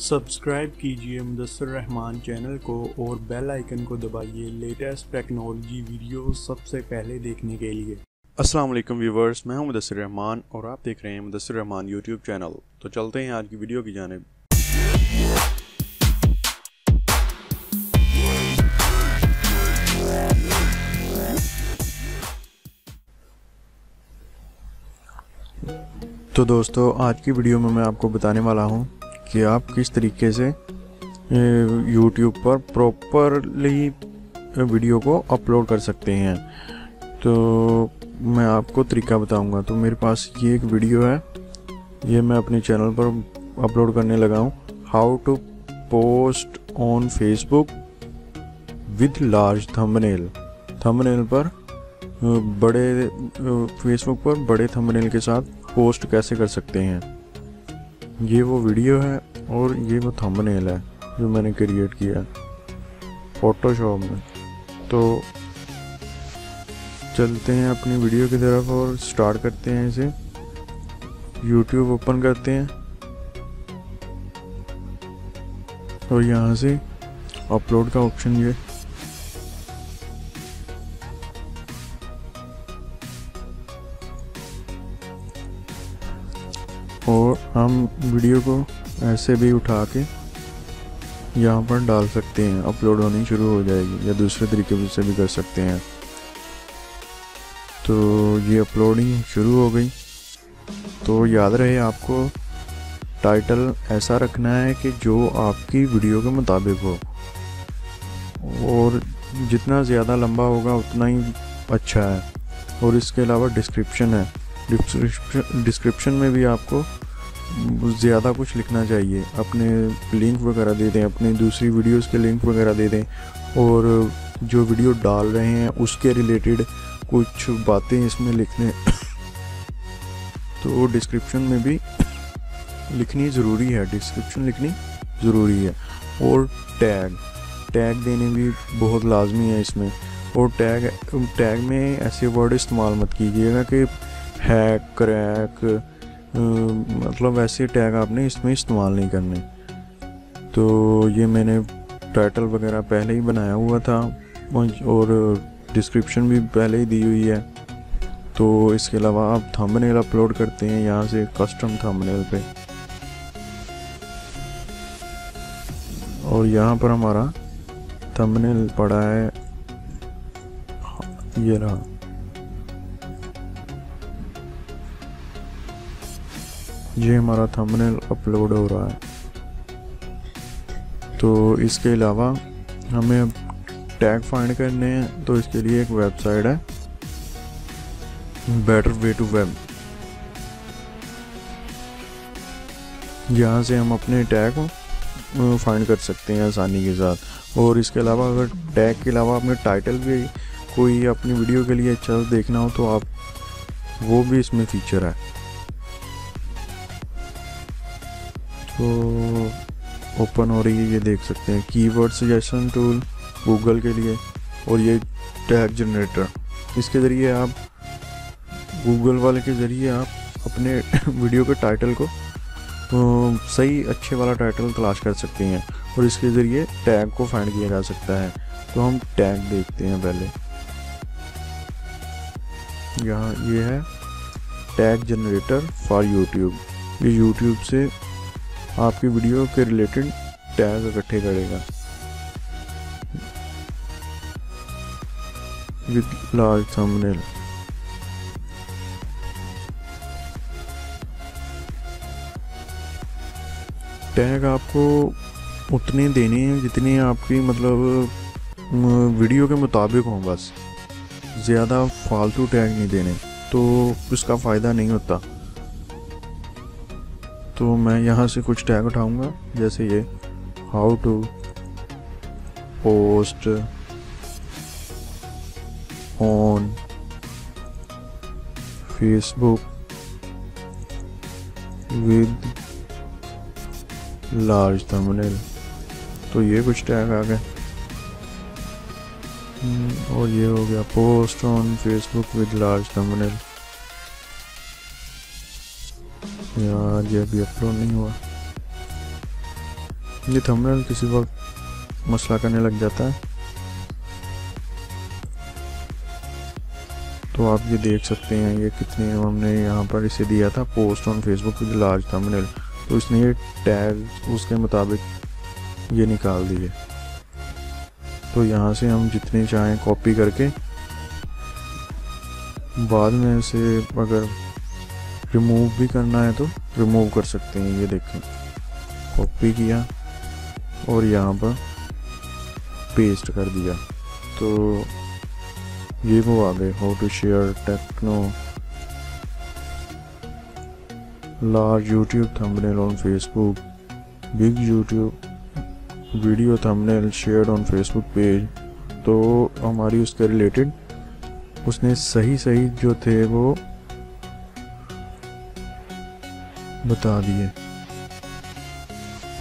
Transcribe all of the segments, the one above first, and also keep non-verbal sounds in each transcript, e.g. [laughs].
Subscribe कीजिए Mudassar Rahman channel को और बेल आइकन को दबाइए लेटेस्ट टेक्नोलॉजी वीडियो सबसे पहले देखने के लिए। अस्सलाम वालेकुम व्यूवर्स मैं हूँ मुदसर रहमान और आप देख रहे हैं मुदसर रहमान यूट्यूब चैनल। तो चलते हैं आज की वीडियो की जानब। तो दोस्तों आज की वीडियो में मैं आपको बताने वाला हूँ कि आप किस तरीके से यूट्यूब पर प्रॉपरली वीडियो को अपलोड कर सकते हैं। तो मैं आपको तरीका बताऊँगा। तो मेरे पास ये एक वीडियो है। ये मैं अपने चैनल पर अपलोड करने लगा हूँ। How to post on Facebook with large thumbnail thumbnail पर बड़े फेसबुक पर बड़े थंबनेल के साथ पोस्ट कैसे कर सकते हैं। ये वो वीडियो है और ये वो थंबनेल है जो मैंने क्रिएट किया फोटोशॉप में। तो चलते हैं अपनी वीडियो की तरफ़ और स्टार्ट करते हैं इसे। यूट्यूब ओपन करते हैं। और यहाँ से अपलोड का ऑप्शन ये। वीडियो को ऐसे भी उठा के यहाँ पर डाल सकते हैं। अपलोड होनी शुरू हो जाएगी या दूसरे तरीके से भी कर सकते हैं। तो ये अपलोडिंग शुरू हो गई। तो याद रहे आपको, टाइटल ऐसा रखना है कि जो आपकी वीडियो के मुताबिक हो। और जितना ज़्यादा लंबा होगा, उतना ही अच्छा है। और इसके अलावा डिस्क्रिप्शन है। डिस्क्रिप्शन में भी आपको ज़्यादा कुछ लिखना चाहिए, अपने लिंक वगैरह दे दें, अपने दूसरी वीडियोस के लिंक वगैरह दे दें, और जो वीडियो डाल रहे हैं, उसके रिलेटेड कुछ बातें इसमें लिख [coughs] तो डिस्क्रिप्शन में भी लिखनी ज़रूरी है डिस्क्रिप्शन लिखनी ज़रूरी है। और टैग टैग देने भी बहुत लाजमी है इसमें। और टैग टैग में ऐसे वर्ड इस्तेमाल मत कीजिएगा कि हैक क्रैक मतलब ऐसे टैग आपने इसमें इस्तेमाल नहीं करने। तो ये मैंने टाइटल वगैरह पहले ही बनाया हुआ था और डिस्क्रिप्शन भी पहले ही दी हुई है। तो इसके अलावा आप थंबनेल अपलोड करते हैं यहाँ से कस्टम थंबनेल पे। और यहाँ पर हमारा थंबनेल पड़ा है, ये रहा। ये हमारा थंबनेल अपलोड हो रहा है। तो इसके अलावा हमें टैग फाइंड करने हैं तो इसके लिए एक वेबसाइट है बेटर वे टू वेब यहाँ से हम अपने टैग फाइंड कर सकते हैं आसानी के साथ। और इसके अलावा अगर टैग के अलावा अपने टाइटल भी कोई अपनी वीडियो के लिए अच्छा देखना हो तो आप वो भी इसमें फीचर है। ओपन हो रही है, ये देख सकते हैं। कीवर्ड सजेशन टूल गूगल के लिए और ये टैग जनरेटर इसके ज़रिए आप गूगल वाले के ज़रिए आप अपने [laughs] वीडियो के टाइटल को सही, अच्छे वाला टाइटल तलाश कर सकते हैं और इसके ज़रिए टैग को फाइंड किया जा सकता है। तो हम टैग देखते हैं पहले। यहाँ ये है टैग जनरेटर फॉर यूट्यूब ये यूट्यूब से आपकी वीडियो के रिलेटेड टैग इकट्ठे करेगा। विद लार्ज थंबनेल टैग आपको उतने देने हैं जितने आपकी मतलब वीडियो के मुताबिक हों बस। ज़्यादा फालतू टैग नहीं देने तो उसका फ़ायदा नहीं होता। तो मैं यहाँ से कुछ टैग उठाऊँगा जैसे ये how to post on Facebook with large thumbnail तो ये कुछ टैग आ गए। हम्म, और ये हो गया post on Facebook with large thumbnail यार, ये अभी अपलोड नहीं हुआ। ये थंबनेल किसी वक्त मसला करने लग जाता है। तो आप ये देख सकते हैं, ये कितने हमने यहाँ पर इसे दिया था post on Facebook with large thumbnail तो इसने ये टैग उसके मुताबिक ये निकाल दिए। तो यहाँ से हम जितने चाहें कॉपी करके बाद में इसे अगर रिमूव भी करना है तो रिमूव कर सकते हैं, ये देखें। कॉपी किया और यहाँ पर पेस्ट कर दिया। तो ये वो आ गए how to share techno large YouTube thumbnail on Facebook big YouTube video thumbnail shared on Facebook page तो हमारी उसके रिलेटेड उसने सही सही जो थे वो बता दिए।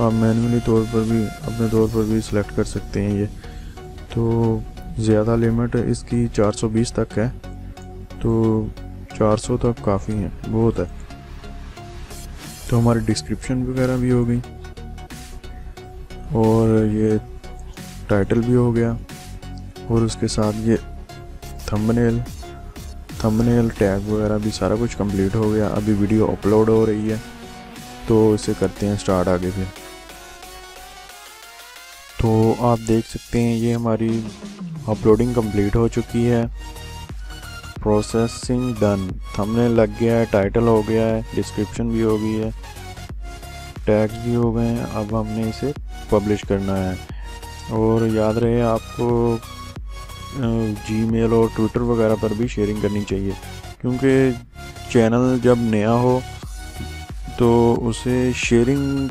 आप मैनुअली तौर पर भी, अपने तौर पर भी सिलेक्ट कर सकते हैं ये। तो ज़्यादा लिमिट इसकी 420 तक है। तो 400 तक काफ़ी है, बहुत है। तो हमारी डिस्क्रिप्शन वगैरह भी हो गई। और ये टाइटल भी हो गया। और उसके साथ ये थंबनेल थंबनेल टैग वगैरह भी सारा कुछ कंप्लीट हो गया। अभी वीडियो अपलोड हो रही है। तो इसे करते हैं स्टार्ट आगे फिर तो आप देख सकते हैं, ये हमारी अपलोडिंग कंप्लीट हो चुकी है। प्रोसेसिंग डन थंबनेल लग गया है टाइटल हो गया है डिस्क्रिप्शन भी हो गई है टैग्स भी हो गए हैं। अब हमने इसे पब्लिश करना है। और याद रहे, आपको जी मेल और ट्विटर वगैरह पर भी शेयरिंग करनी चाहिए। क्योंकि चैनल जब नया हो तो उसे शेयरिंग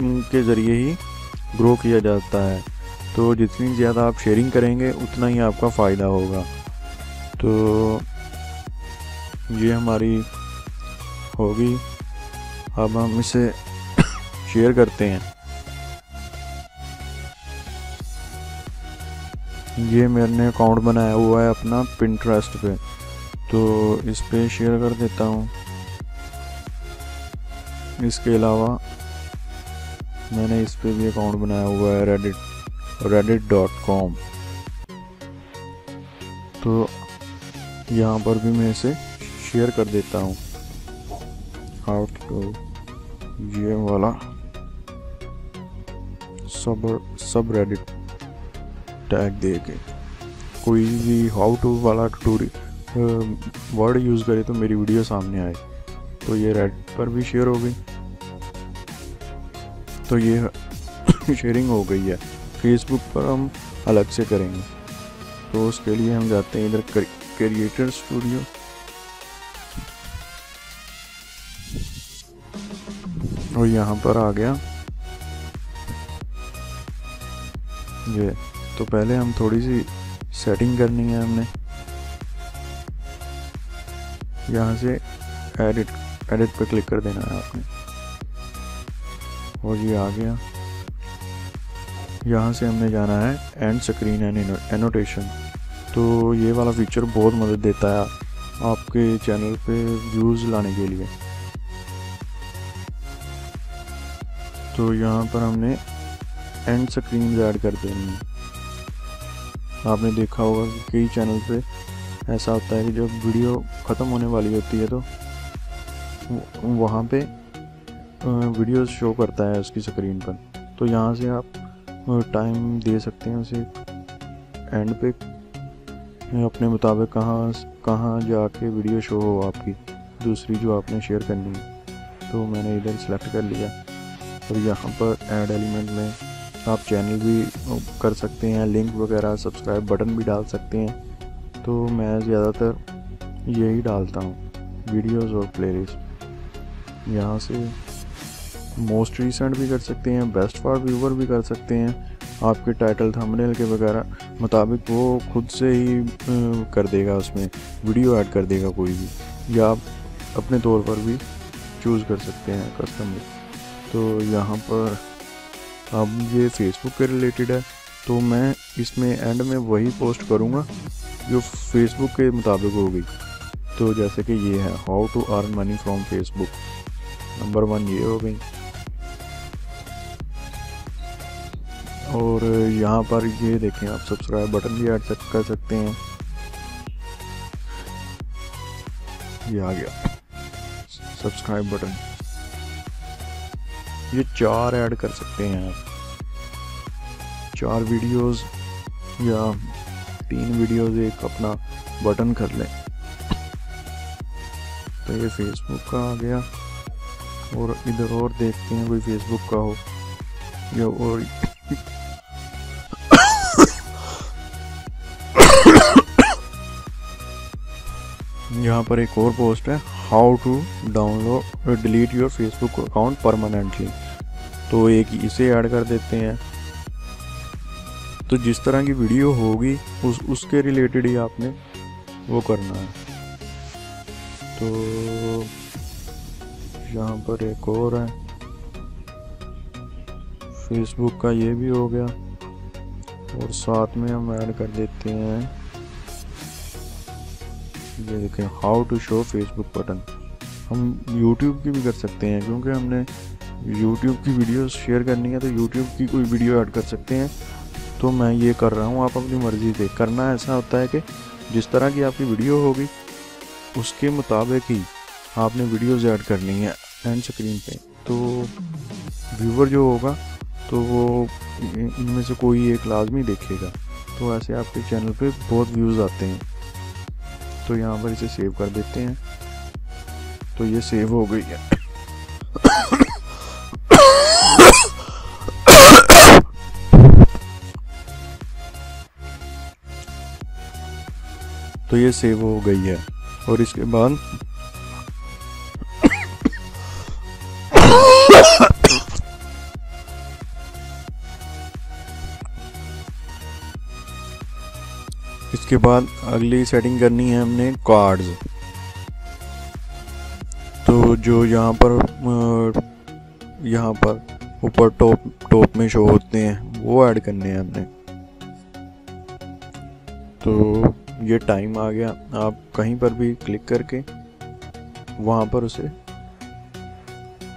के ज़रिए ही ग्रो किया जाता है। तो जितनी ज़्यादा आप शेयरिंग करेंगे, उतना ही आपका फ़ायदा होगा। तो ये हमारी होगी। अब हम इसे [coughs] शेयर करते हैं। ये मैंने अकाउंट बनाया हुआ है अपना पिंट्रस्ट पे। तो इस पर शेयर कर देता हूँ। इसके अलावा मैंने इस पर भी अकाउंट बनाया हुआ है रेडिट रेडिट डॉट कॉम तो यहाँ पर भी मैं इसे शेयर कर देता हूँ। हाउ टू ये वाला सब सब रेडिट टैग दे के कोई भी हाउ टू वाला टूरी वर्ड यूज़ करे तो मेरी वीडियो सामने आए। तो ये रेड पर भी शेयर हो गई तो ये [coughs] शेयरिंग हो गई है। फेसबुक पर हम अलग से करेंगे। तो उसके लिए हम जाते हैं इधर क्रिएटर स्टूडियो और यहाँ पर आ गया। ये तो पहले हम थोड़ी सी सेटिंग करनी है हमने। यहाँ से एडिट एडिट पर क्लिक कर देना है आपने। और ये आ गया। यहाँ से हमने जाना है एंड स्क्रीन एंड एनोटेशन तो ये वाला फीचर बहुत मदद देता है आपके चैनल पे व्यूज़ लाने के लिए। तो यहाँ पर हमने एंड स्क्रीन ऐड कर देनी है। आपने देखा होगा कि कई चैनल पे ऐसा होता है कि जब वीडियो ख़त्म होने वाली होती है तो वहाँ पे वीडियो शो करता है उसकी स्क्रीन पर। तो यहाँ से आप टाइम दे सकते हैं उसे। एंड पे अपने मुताबिक कहाँ कहाँ जाके वीडियो शो हो आपकी। दूसरी जो आपने शेयर करनी है। तो मैंने इधर सेलेक्ट कर लिया। और यहाँ पर ऐड एलिमेंट में आप चैनल भी कर सकते हैं। लिंक वगैरह सब्सक्राइब बटन भी डाल सकते हैं। तो मैं ज़्यादातर यही डालता हूँ। वीडियोस और प्लेलिस्ट यहाँ से मोस्ट रिसेंट भी कर सकते हैं, बेस्ट फॉर व्यूवर भी कर सकते हैं, आपके टाइटल थंबनेल के वगैरह मुताबिक वो खुद से ही कर देगा उसमें वीडियो ऐड कर देगा कोई भी, या आप अपने तौर पर भी चूज़ कर सकते हैं कस्टम तो यहाँ पर अब ये फेसबुक के रिलेटेड है तो मैं इसमें एंड में वही पोस्ट करूँगा, जो फेसबुक के मुताबिक होगी तो जैसे कि ये है how to earn money from Facebook number one ये हो गई। और यहाँ पर ये देखें, आप सब्सक्राइब बटन भी ऐड कर सकते हैं। ये आ गया। सब्सक्राइब बटन ये चार ऐड कर सकते हैं आप। चार वीडियोस या तीन वीडियोस एक अपना बटन कर लें। तो ये फेसबुक का आ गया। और इधर और देखते हैं कोई फेसबुक का हो या और यहाँ पर एक और पोस्ट है how to download delete your Facebook account permanently तो एक इसे ऐड कर देते हैं। तो जिस तरह की वीडियो होगी, उस, उसके रिलेटेड ही आपने वो करना है। तो यहाँ पर एक और है। फेसबुक का ये भी हो गया। और साथ में हम ऐड कर देते हैं। ये देखें how to show Facebook button हम यूट्यूब की भी कर सकते हैं, क्योंकि हमने यूट्यूब की वीडियो शेयर करनी है तो यूट्यूब की कोई वीडियो ऐड कर सकते हैं। तो मैं ये कर रहा हूँ, आप अपनी मर्ज़ी से। करना ऐसा होता है कि जिस तरह की आपकी वीडियो होगी, उसके मुताबिक ही आपने वीडियोज़ ऐड करनी है एंड स्क्रीन पे। तो व्यूवर जो होगा तो वो इनमें से कोई एक लाजमी देखेगा। तो ऐसे आपके चैनल पे बहुत व्यूज़ आते हैं। तो यहाँ पर इसे सेव कर देते हैं। तो ये सेव हो गई है। तो ये सेव हो गई है। और इसके बाद इसके बाद अगली सेटिंग करनी है हमने कार्ड्स तो जो यहाँ पर यहाँ पर ऊपर टॉप टॉप में शो होते हैं, वो ऐड करने हैं हमने। तो ये टाइम आ गया। आप कहीं पर भी क्लिक करके वहाँ पर उसे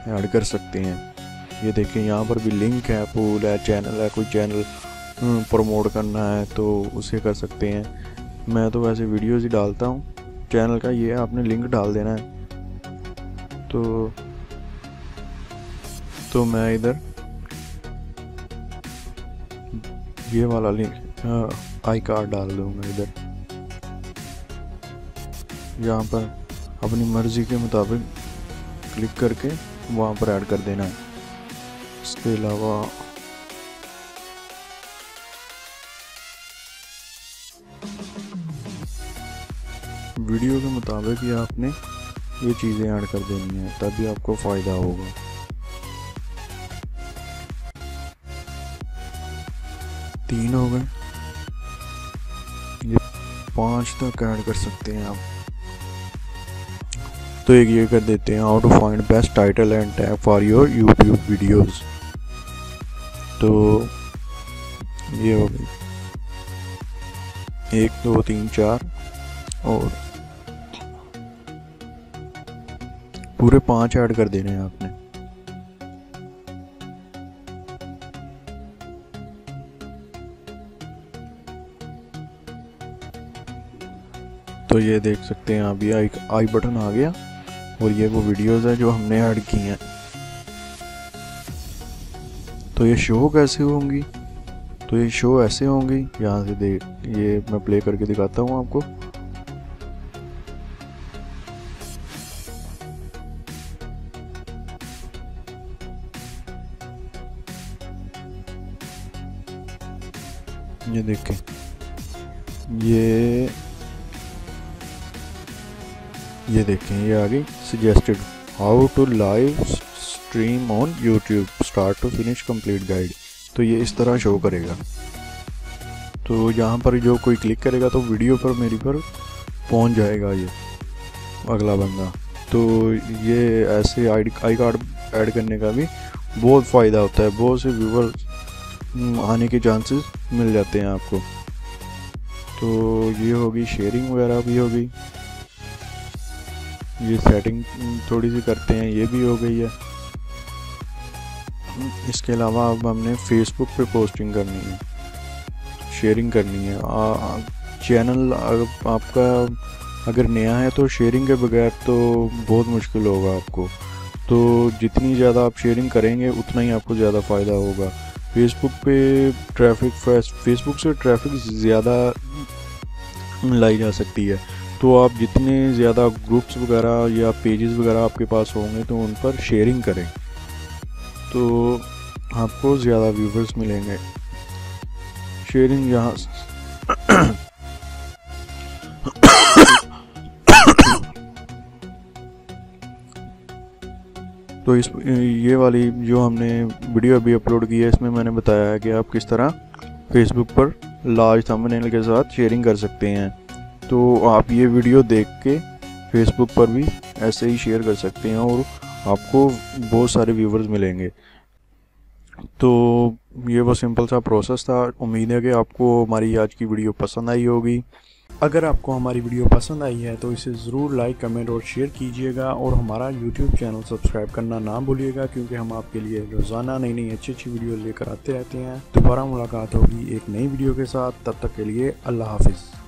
ऐड कर सकते हैं। ये देखें यहाँ पर भी लिंक है पूल है चैनल है, कोई चैनल प्रमोट करना है तो उसे कर सकते हैं। मैं तो वैसे वीडियोज़ ही डालता हूँ। चैनल का ये आपने लिंक डाल देना है। तो तो मैं इधर, ये वाला लिंक आई कार्ड डाल दूँगा इधर। यहाँ पर अपनी मर्ज़ी के मुताबिक क्लिक करके वहाँ पर ऐड कर देना है। इसके अलावा वीडियो के मुताबिक ही आपने ये चीज़ें ऐड कर देनी है, तभी आपको फ़ायदा होगा। तीन हो गए। ये पाँच तक ऐड कर सकते हैं आप। तो एक ये कर देते हैं how to find best title and tag for your YouTube videos तो ये हो गई। एक, दो, तीन, चार और पूरे पाँच ऐड कर देने हैं आपने। तो ये देख सकते हैं, अभी आई आई बटन आ गया, और ये वो वीडियोस है जो हमने ऐड की हैं। तो ये शो कैसे होंगी? तो ये शो ऐसे होंगी, यहाँ से देख ये मैं प्ले करके दिखाता हूँ आपको। देखें। ये ये देखें ये आ गई suggested how to live stream on YouTube start to finish complete guide तो ये इस तरह शो करेगा। तो यहाँ पर जो कोई क्लिक करेगा तो वीडियो पर मेरी पर पहुँच जाएगा ये अगला बंदा। तो ये ऐसे आई आई कार्ड ऐड करने का भी बहुत फ़ायदा होता है। बहुत से व्यूवर हम्म, आने के चांसेस मिल जाते हैं आपको। तो ये होगी शेयरिंग वगैरह भी होगी। ये सेटिंग थोड़ी सी करते हैं, ये भी हो गई है। इसके अलावा अब हमने फेसबुक पे पोस्टिंग करनी है। शेयरिंग करनी है। चैनल आपका, अगर नया है तो शेयरिंग के बगैर तो बहुत मुश्किल होगा आपको। तो जितनी ज़्यादा आप शेयरिंग करेंगे, उतना ही आपको ज़्यादा फ़ायदा होगा। फेसबुक पे ट्रैफ़िक फेसबुक से ट्रैफ़िक ज़्यादा लाई जा सकती है। तो आप जितने ज़्यादा ग्रुप्स वगैरह या पेजेस वगैरह आपके पास होंगे तो उन पर शेयरिंग करें। तो आपको ज़्यादा व्यूवर्स मिलेंगे। शेयरिंग यहाँ तो इस, ये वाली जो हमने वीडियो अभी अपलोड की है, इसमें मैंने बताया है कि आप किस तरह फेसबुक पर लार्ज थंबनेल के साथ शेयरिंग कर सकते हैं। तो आप ये वीडियो देख के फेसबुक पर भी ऐसे ही शेयर कर सकते हैं और आपको बहुत सारे व्यूवर्स मिलेंगे। तो ये वो सिंपल सा प्रोसेस था। उम्मीद है कि आपको हमारी आज की वीडियो पसंद आई होगी। अगर आपको हमारी वीडियो पसंद आई है तो इसे ज़रूर लाइक कमेंट और शेयर कीजिएगा और हमारा यूट्यूब चैनल सब्सक्राइब करना ना भूलिएगा, क्योंकि हम आपके लिए रोज़ाना नई नई अच्छी अच्छी वीडियो लेकर आते रहते हैं। दोबारा मुलाकात होगी एक नई वीडियो के साथ। तब तक के लिए अल्लाह हाफिज़।